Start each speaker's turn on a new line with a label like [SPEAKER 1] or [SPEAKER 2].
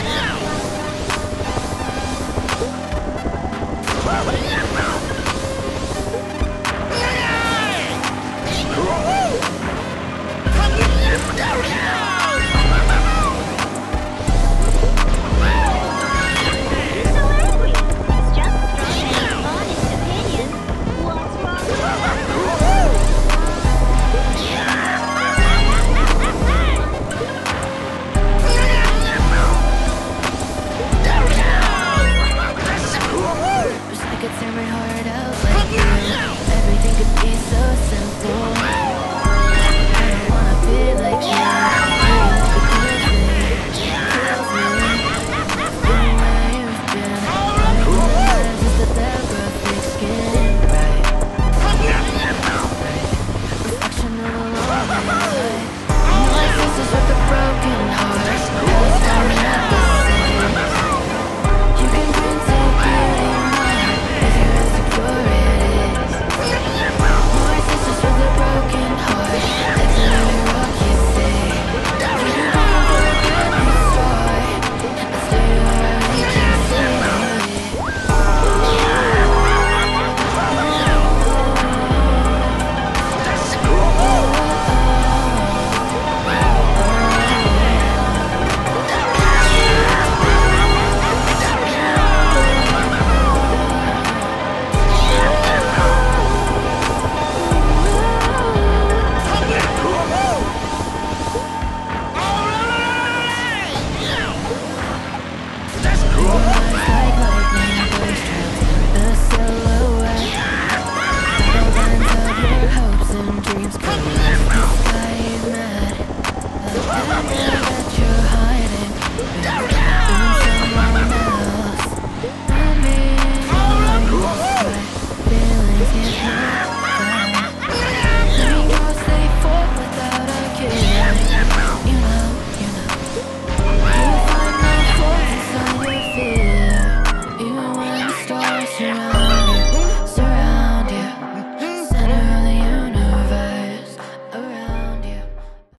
[SPEAKER 1] Yeah!
[SPEAKER 2] Yeah.